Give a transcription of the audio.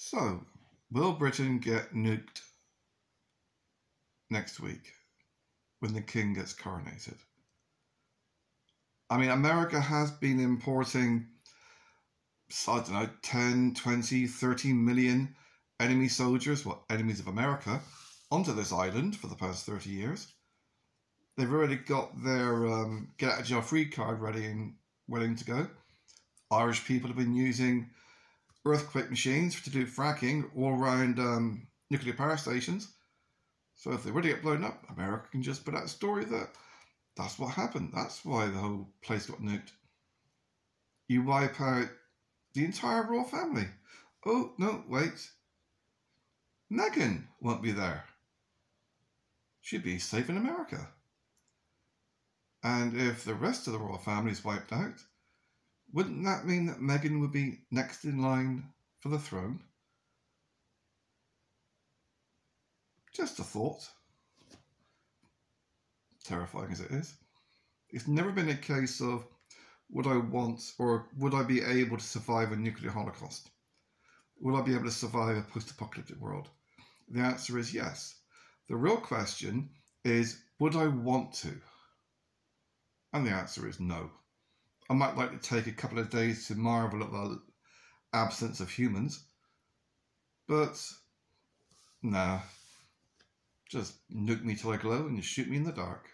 So, will Britain get nuked next week when the king gets coronated? I mean, America has been importing, I don't know, 10, 20, 30 million enemy soldiers, well, enemies of America, onto this island for the past 30 years. They've already got their um, get out of jail free card ready and willing to go. Irish people have been using earthquake machines to do fracking all around um, nuclear power stations. So if they were to get blown up, America can just put out a story that that's what happened. That's why the whole place got nuked. You wipe out the entire royal family. Oh, no, wait. Meghan won't be there. She'd be safe in America. And if the rest of the royal family is wiped out, wouldn't that mean that Meghan would be next in line for the throne? Just a thought. Terrifying as it is. It's never been a case of would I want or would I be able to survive a nuclear holocaust? Will I be able to survive a post apocalyptic world? The answer is yes. The real question is would I want to? And the answer is no. I might like to take a couple of days to marvel at the absence of humans, but nah, just nuke me till I glow and shoot me in the dark.